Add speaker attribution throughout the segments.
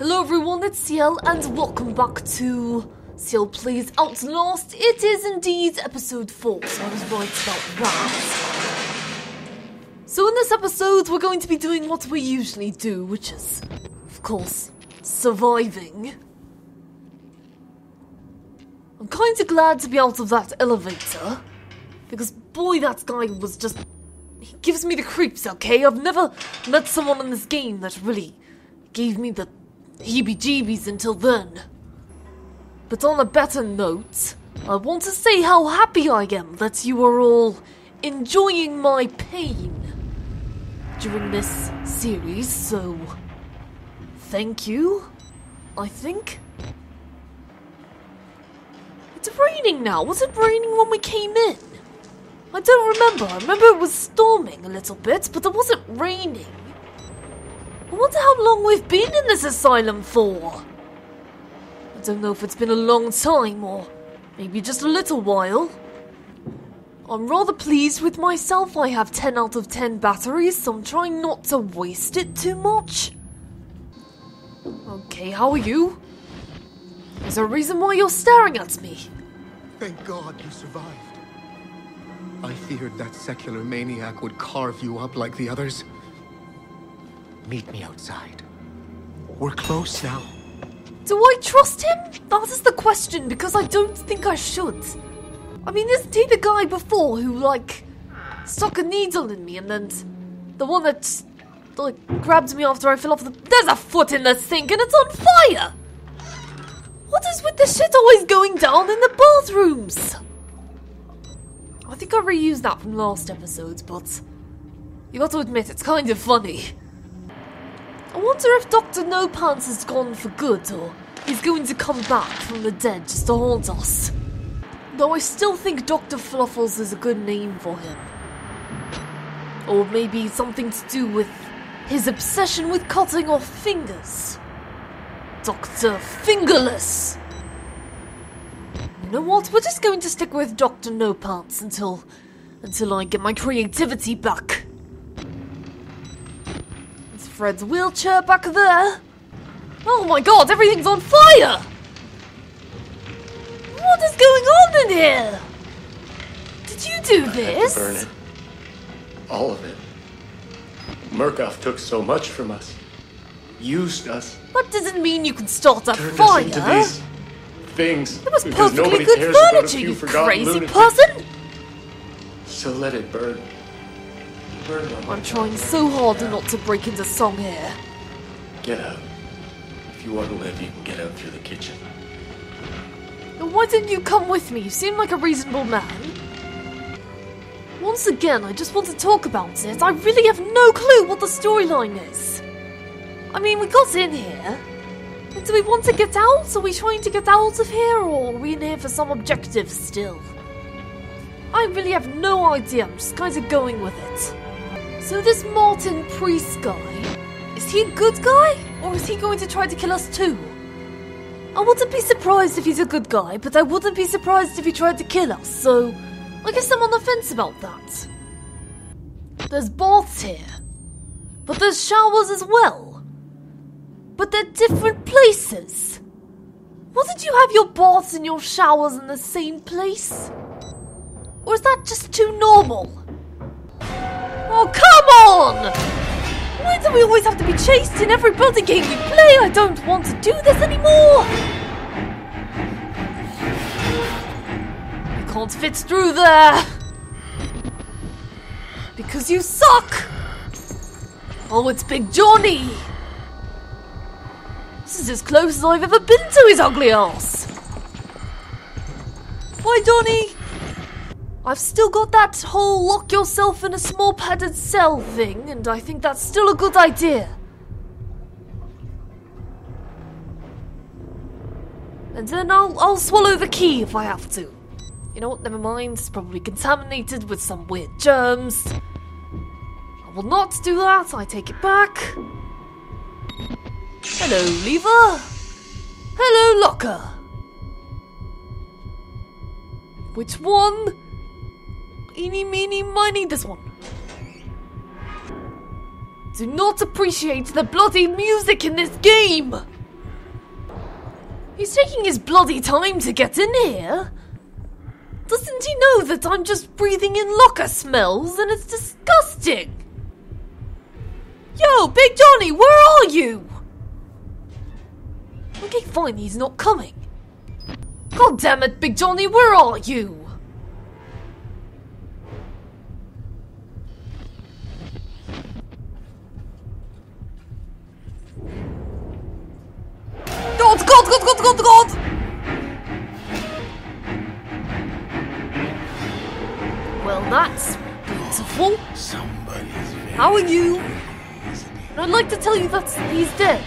Speaker 1: Hello everyone, it's Ciel and welcome back to Ciel Plays Outlast. It is indeed episode 4, so I was right about that. So in this episode, we're going to be doing what we usually do, which is, of course, surviving. I'm kinda glad to be out of that elevator, because boy, that guy was just. He gives me the creeps, okay? I've never met someone in this game that really gave me the heebie jeebies until then. But on a better note, I want to say how happy I am that you are all enjoying my pain during this series, so thank you, I think. It's raining now. Was it raining when we came in? I don't remember. I remember it was storming a little bit, but it wasn't raining. I wonder how long we've been in this asylum for. I don't know if it's been a long time or maybe just a little while. I'm rather pleased with myself. I have 10 out of 10 batteries, so I'm trying not to waste it too much. Okay, how are you? Is there a reason why you're staring at me?
Speaker 2: Thank God you survived. I feared that secular maniac would carve you up like the others. Meet me outside. We're close now.
Speaker 1: Do I trust him? That is the question, because I don't think I should. I mean, isn't he the guy before who, like, stuck a needle in me and then the one that, like, grabbed me after I fell off the. There's a foot in the sink and it's on fire! What is with the shit always going down in the bathrooms? I think I reused that from last episode, but you got to admit it's kind of funny. I wonder if Dr. No Pants has gone for good or he's going to come back from the dead just to haunt us. Though I still think Dr. Fluffles is a good name for him. Or maybe something to do with his obsession with cutting off fingers. Dr. Fingerless! You know what? We're just going to stick with Dr. No Pants until until I get my creativity back. Fred's wheelchair back there. Oh my god, everything's on fire! What is going on in here? Did you do this?
Speaker 3: Burn it. All of it. Murkoff took so much from us. Used us.
Speaker 1: That doesn't mean you can start a
Speaker 3: Turned
Speaker 1: fire.
Speaker 3: us into these things.
Speaker 1: It was perfectly good
Speaker 3: cares about a
Speaker 1: furniture, you crazy
Speaker 3: lunatics.
Speaker 1: person!
Speaker 3: So let it burn. Burn on my
Speaker 1: I'm trying so hard not to break into song here.
Speaker 3: Get out. If you want to live, you can get out through the kitchen.
Speaker 1: Why didn't you come with me? You seem like a reasonable man. Once again, I just want to talk about it. I really have no clue what the storyline is. I mean, we got in here. Do we want to get out? Are we trying to get out of here? Or are we in here for some objective still? I really have no idea. I'm just kind of going with it. So this Martin Priest guy, is he a good guy? Or is he going to try to kill us too? I wouldn't be surprised if he's a good guy, but I wouldn't be surprised if he tried to kill us, so I guess I'm on the fence about that. There's baths here, but there's showers as well. But they're different places. Wouldn't you have your baths and your showers in the same place? Or is that just too normal? On! Why do we always have to be chased in every bloody game we play? I don't want to do this anymore! You can't fit through there! Because you suck! Oh, it's Big Johnny! This is as close as I've ever been to his ugly ass! Bye, Johnny! I've still got that whole lock yourself in a small padded cell thing, and I think that's still a good idea. And then I'll, I'll swallow the key if I have to. You know what, never mind, it's probably contaminated with some weird germs. I will not do that, I take it back. Hello, lever. Hello, locker. Which one? Eeny, meeny, miny, this one. Do not appreciate the bloody music in this game! He's taking his bloody time to get in here. Doesn't he know that I'm just breathing in locker smells and it's disgusting? Yo, Big Johnny, where are you? Okay, fine, he's not coming. God damn it, Big Johnny, where are you? God, God, God, God! Well, that's beautiful.
Speaker 2: Somebody's very
Speaker 1: How are you? I'd like to tell you that he's dead.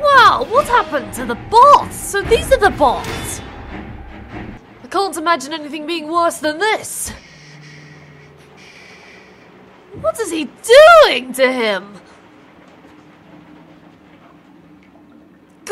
Speaker 1: Wow, what happened to the bots? So these are the bots. I can't imagine anything being worse than this. What is he doing to him?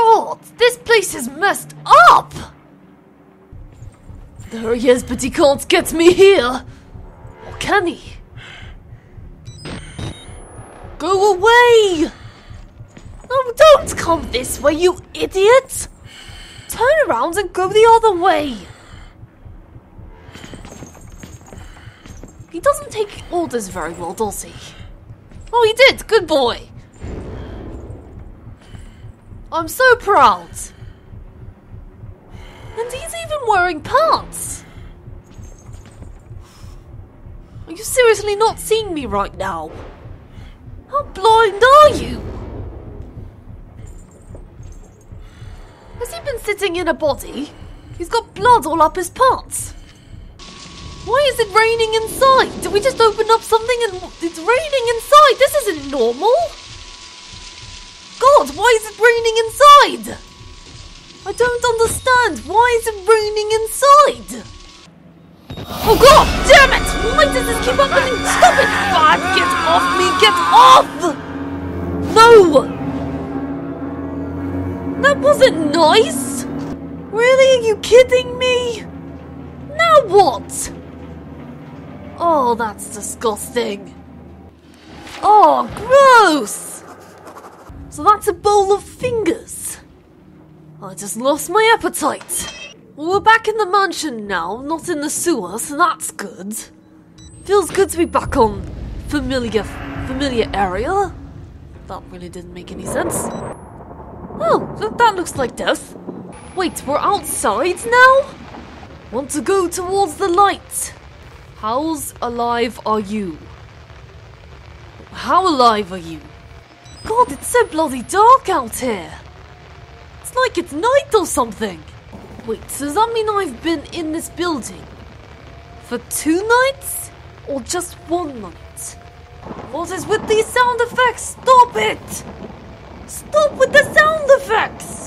Speaker 1: God, this place is messed up! There he is, but he can't get me here. Or can he? Go away! Oh, don't come this way, you idiot! Turn around and go the other way! He doesn't take orders very well, does he? Oh, he did! Good boy! I'm so proud! And he's even wearing pants! Are you seriously not seeing me right now? How blind are you? Has he been sitting in a body? He's got blood all up his pants. Why is it raining inside? Did we just open up something and it's raining inside? This isn't normal. Why is it raining inside? I don't understand. Why is it raining inside? Oh god, damn it! Why does this keep happening? Stop it! Bad, get off me! Get off! No! That wasn't nice! Really? Are you kidding me? Now what? Oh, that's disgusting. Oh, gross! So that's a bowl of fingers. I just lost my appetite. Well, we're back in the mansion now, not in the sewer, so that's good. Feels good to be back on familiar familiar area. That really didn't make any sense. Oh, th- that looks like death. Wait, we're outside now? Want to go towards the light. How's alive are you? How alive are you? God, it's so bloody dark out here. It's like it's night or something. Wait, does that mean I've been in this building for two nights or just one night? What is with these sound effects? Stop it! Stop with the sound effects!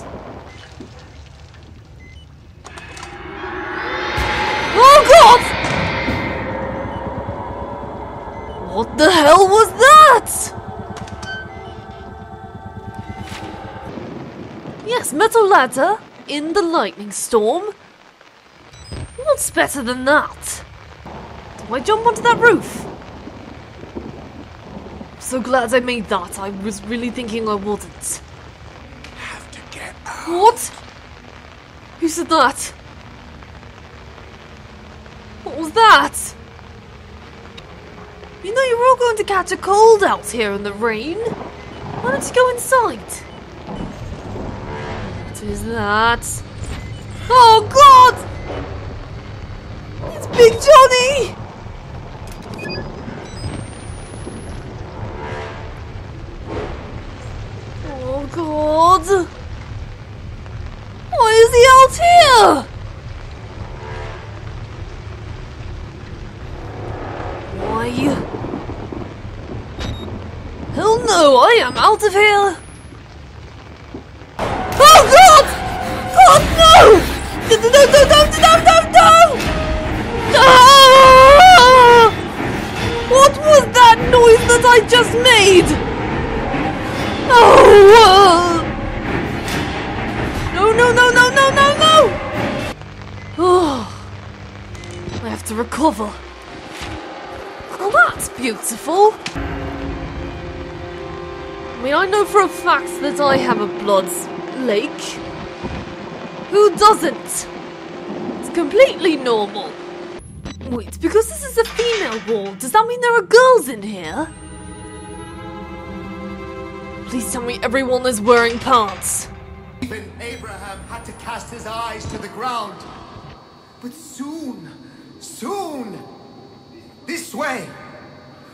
Speaker 1: Ladder in the lightning storm. What's better than that? Do I jump onto that roof? So glad I made that. I was really thinking I wouldn't.
Speaker 2: have to get out.
Speaker 1: What? Who said that? What was that? You know you're all going to catch a cold out here in the rain. Why don't you go inside? Is that? Oh God! It's Big Johnny! Oh God! Why is he out here? Why? Hell no, I am out of here! Oh god! God no! No, no, no, no, no, no, no! What was that noise that I just made? Oh! uh, no, no, no, no, no, no, no! Oh, I have to recover. Well, that's beautiful. I mean, I know for a fact that I have a blood lake. Who doesn't? It's completely normal. Wait, because this is a female wall, does that mean there are girls in here? Please tell me everyone is wearing pants.
Speaker 2: Even Abraham had to cast his eyes to the ground. But soon, soon, this way,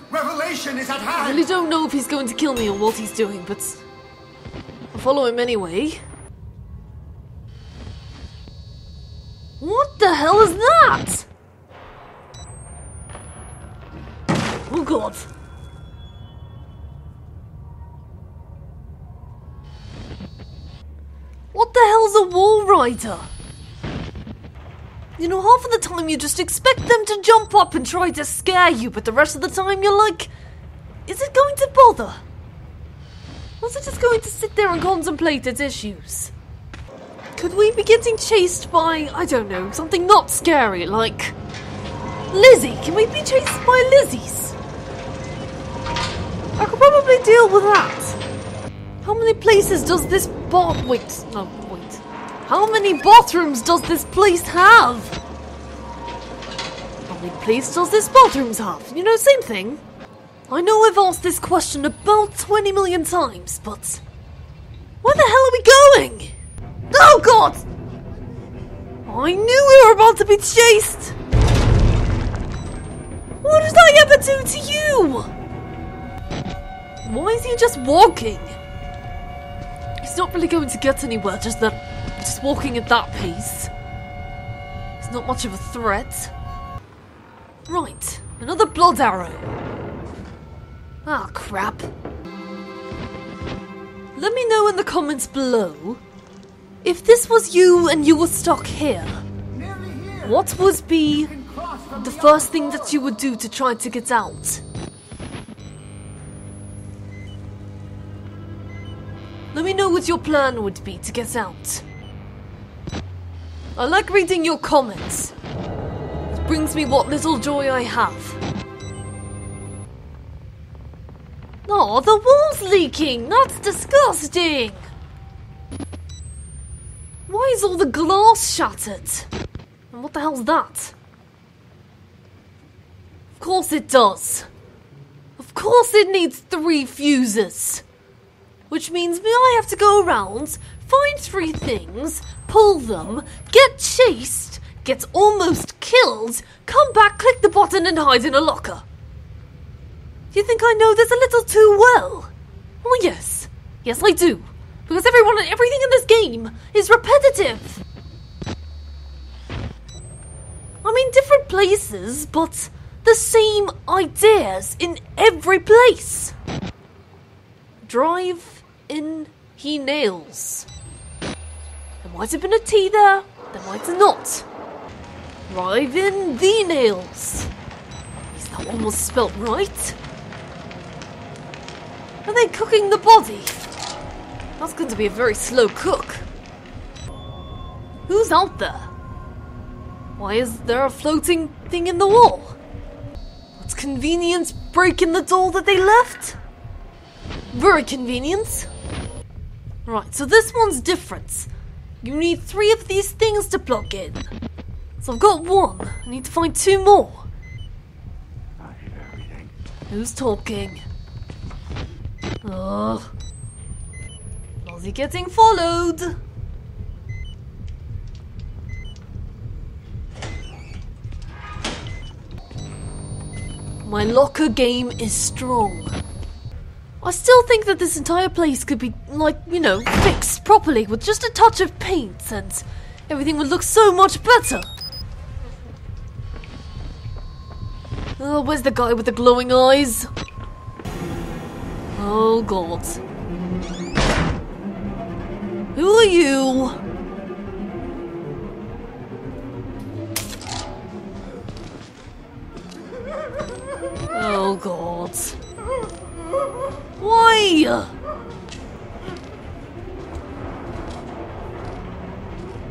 Speaker 2: revelation is at hand.
Speaker 1: I really don't know if he's going to kill me or what he's doing, but I'll follow him anyway. Oh god. What the hell's a Walrider? You know, half of the time you just expect them to jump up and try to scare you, but the rest of the time you're like, is it going to bother? Or is it just going to sit there and contemplate its issues? Could we be getting chased by, I don't know, something not scary, like Lizzie? Can we be chased by Lizzies? I could probably deal with that. How many places does this bot? Wait, no, wait. How many bathrooms does this place have? How many places does this bathrooms have? You know, same thing. I know I've asked this question about 20 million times, but where the hell are we going? Oh god! I knew we were about to be chased! What did I ever do to you? Why is he just walking? He's not really going to get anywhere, just that just walking at that pace. He's not much of a threat. Right, another blood arrow. Ah, crap. Let me know in the comments below if this was you and you were stuck here.
Speaker 2: Here.
Speaker 1: What would be the first thing that you would do to try to get out? Let me know what your plan would be to get out. I like reading your comments. It brings me what little joy I have. Oh, the wall's leaking! That's disgusting! Why is all the glass shattered? And what the hell's that? Of course it does. Of course it needs three fuses. Which means me I have to go around, find three things, pull them, get chased, get almost killed, come back, click the button and hide in a locker. You think I know this a little too well? Well, yes. Yes, I do. Because everyone and everything in this game is repetitive. I mean, different places, but the same ideas in every place. Drive in he nails. There might have been a T there, there might have not. Drive in the nails. Is that one was spelt right? Are they cooking the body? That's going to be a very slow cook. Who's out there? Why is there a floating thing in the wall? What's convenience breaking the door that they left? Very convenient. Right, so this one's different. You need three of these things to plug in. So I've got one. I need to find two more. Who's talking? Ugh. Was he getting followed? My locker game is strong. I still think that this entire place could be, like, you know, fixed properly with just a touch of paint and everything would look so much better. Oh, where's the guy with the glowing eyes? Oh, God. Who are you? Oh, God. Why?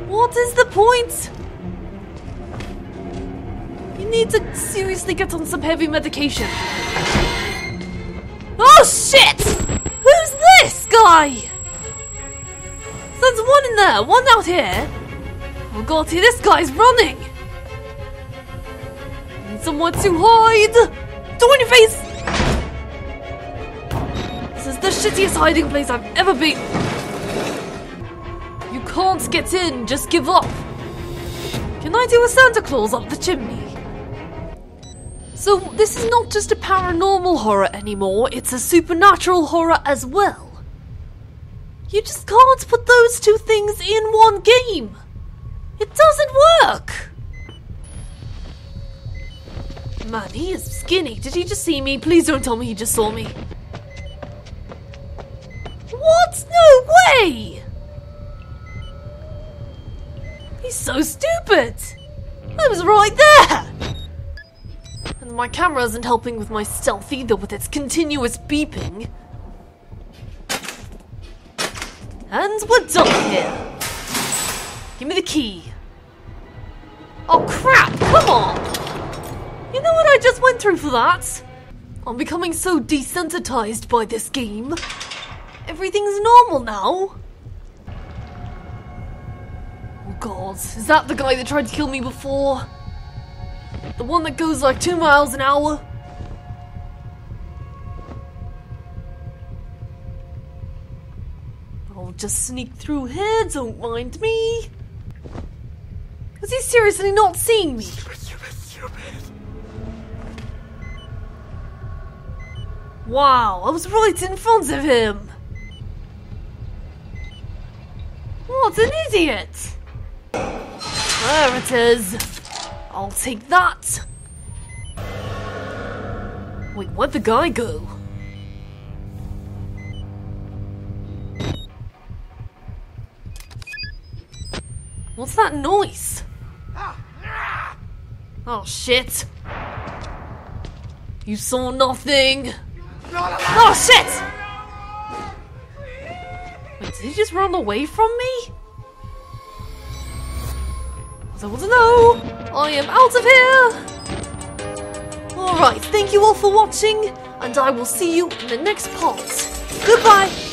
Speaker 1: What is the point? You need to seriously get on some heavy medication. Oh shit! Who's this guy? The there's one in there, one out here. Oh god, this guy's running. Need somewhere to hide. Door in your face. This is the shittiest hiding place I've ever been. You can't get in, just give up. Can I do a Santa Claus up the chimney? So, this is not just a paranormal horror anymore, it's a supernatural horror as well. You just can't put those two things in one game. It doesn't work. Man, he is skinny. Did he just see me? Please don't tell me he just saw me. What? No way! He's so stupid! I was right there! And my camera isn't helping with my stealth either with its continuous beeping. And we're done here. Give me the key. Oh crap, come on! You know what I just went through for that? I'm becoming so desensitized by this game. Everything's normal now. Oh god, is that the guy that tried to kill me before? The one that goes like two miles an hour? Just sneak through here, don't mind me. Is he seriously not seeing me? Wow, I was right in front of him. What an idiot! There it is. I'll take that. Wait, where'd the guy go? What's that noise? Ah. Oh shit! You saw nothing! Oh shit! Wait, did he just run away from me? I want to know! I am out of here! Alright, thank you all for watching, and I will see you in the next part. Goodbye!